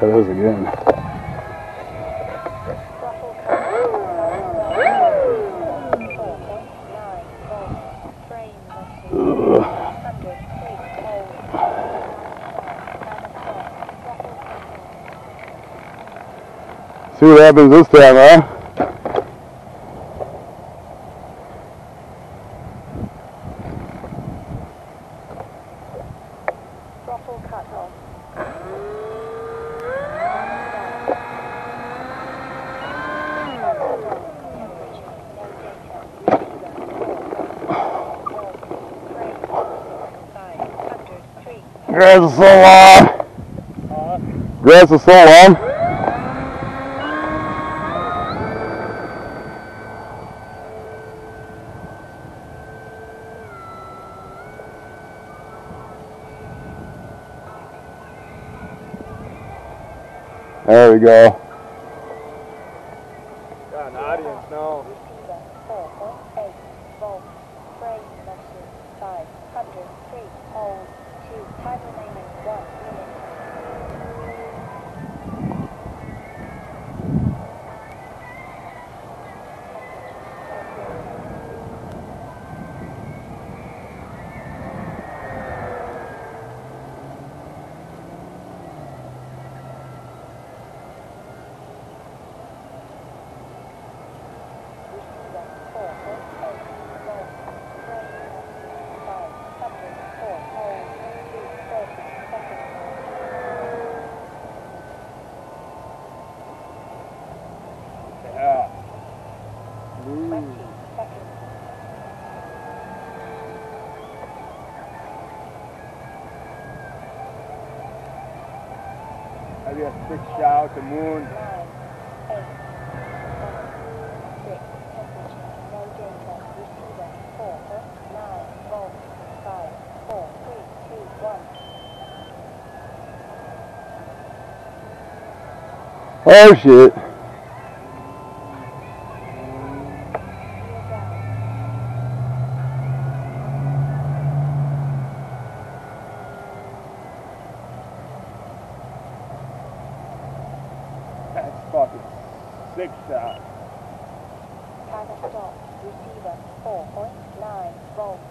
Those again. See what happens this time, huh? Grass is so long. Uh, Grass is so long. There we go. got an audience now. Receiver 4.8 volts. Frame losses 503. Hold 2. Time remaining 1 minute. Receiver 4.8 volts. Frame losses 504. Hold 2. 30 seconds. Yeah. 20 seconds. Maybe a six shot to moon. nine, eight, seven, six, temperature, no data, receiver, four, nine, volts, five, four, three, two, one. Oh shit. That's fucking six uh, shot. Timer stop, receiver, four point nine volts,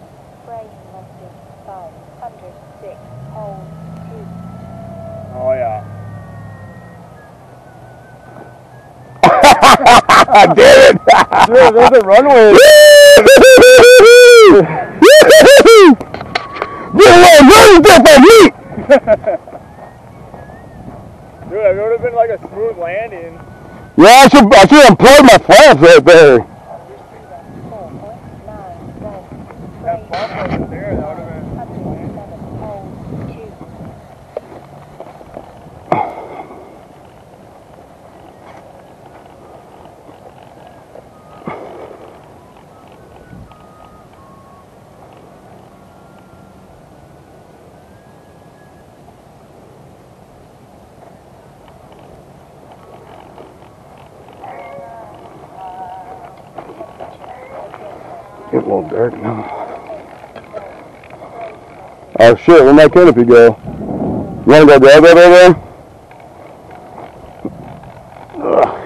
frame losses, five hundred six, hold, two. Oh yeah. I did it! Dude, there's a runway. Get a little running stuff on me! Dude, it would have been like a smooth landing. Yeah, I should, I should employ my flaps right there. Get a little dark now. Oh shit, where my canopy go? You wanna go grab that over there? Ugh.